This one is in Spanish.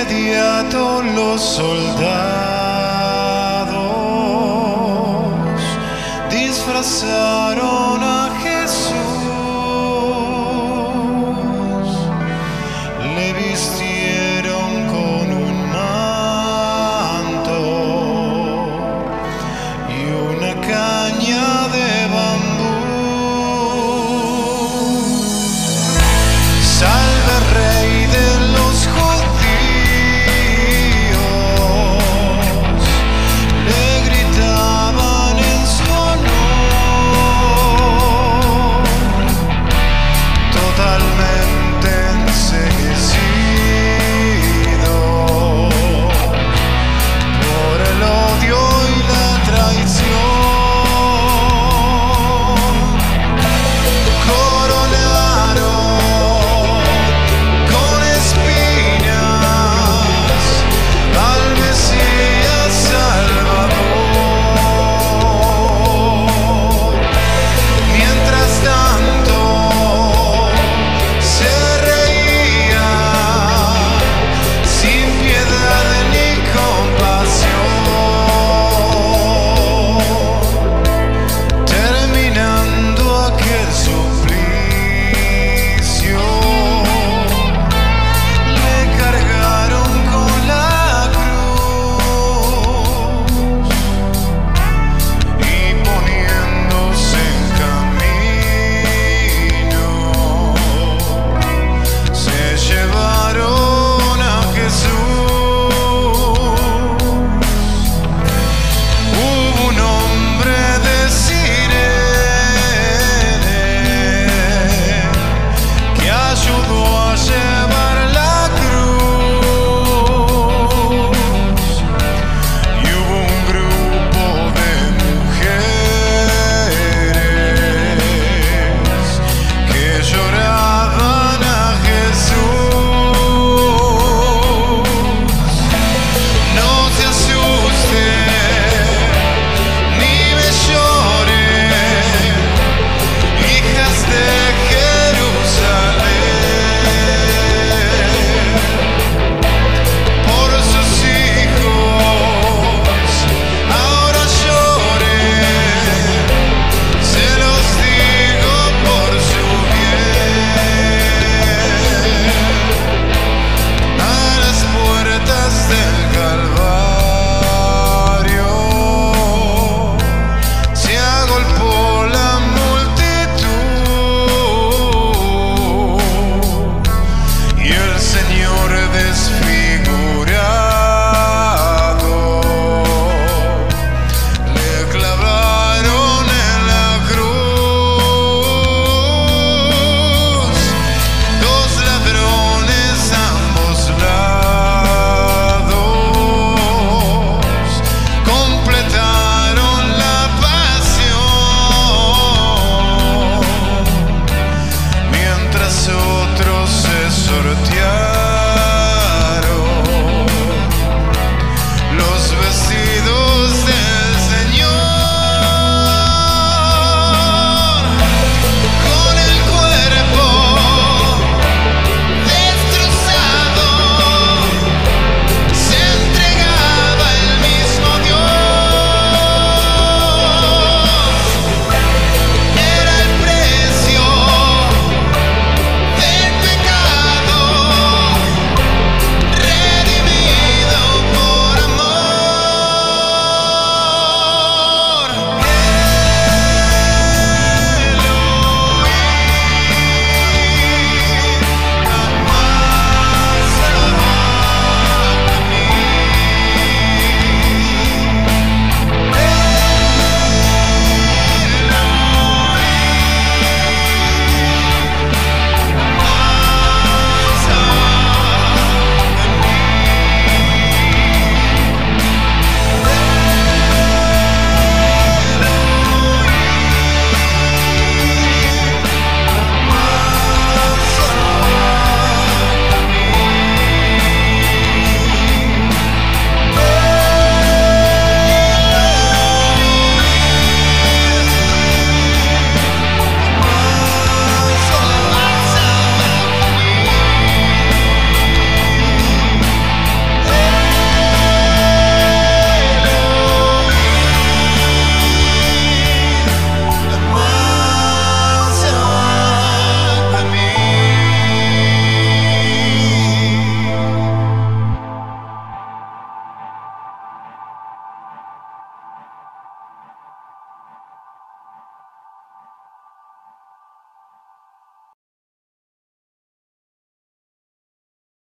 inmediato los soldados disfrazaron a Jesús, le vistieron